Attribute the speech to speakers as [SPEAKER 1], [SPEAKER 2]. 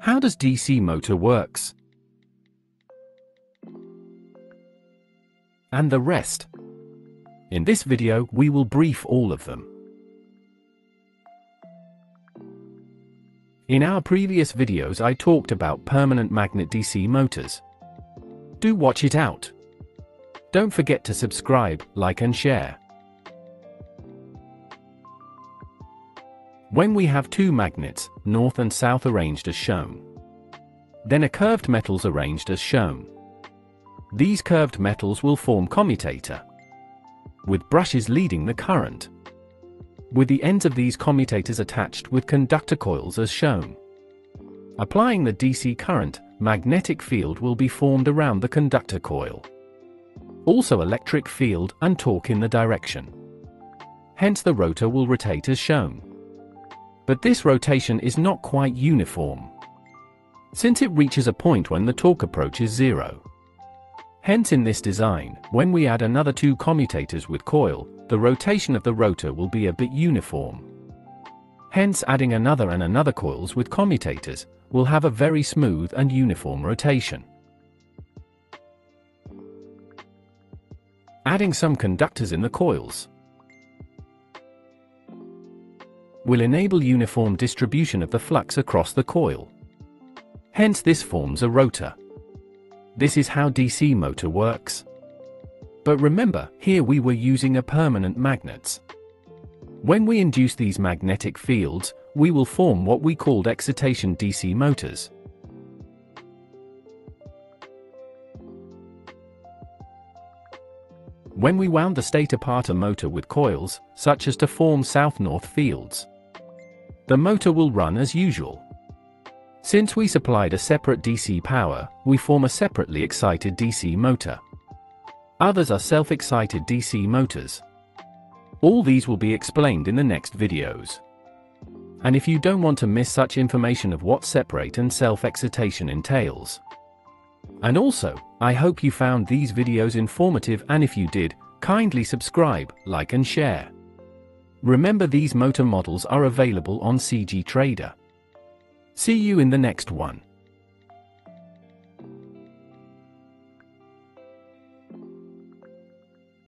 [SPEAKER 1] How does DC motor works? And the rest. In this video, we will brief all of them. In our previous videos I talked about permanent magnet DC motors. Do watch it out. Don't forget to subscribe, like and share. When we have two magnets, north and south arranged as shown. Then a curved metals arranged as shown. These curved metals will form commutator, with brushes leading the current with the ends of these commutators attached with conductor coils as shown. Applying the DC current, magnetic field will be formed around the conductor coil. Also electric field and torque in the direction. Hence the rotor will rotate as shown. But this rotation is not quite uniform. Since it reaches a point when the torque approaches zero. Hence in this design, when we add another two commutators with coil, the rotation of the rotor will be a bit uniform. Hence adding another and another coils with commutators will have a very smooth and uniform rotation. Adding some conductors in the coils will enable uniform distribution of the flux across the coil. Hence this forms a rotor. This is how DC motor works. But remember, here we were using a permanent magnets. When we induce these magnetic fields, we will form what we called excitation DC motors. When we wound the stator a motor with coils, such as to form south-north fields, the motor will run as usual. Since we supplied a separate DC power, we form a separately excited DC motor. Others are self-excited DC motors. All these will be explained in the next videos. And if you don't want to miss such information of what separate and self-excitation entails. And also, I hope you found these videos informative and if you did, kindly subscribe, like and share. Remember these motor models are available on CGTrader. See you in the next one.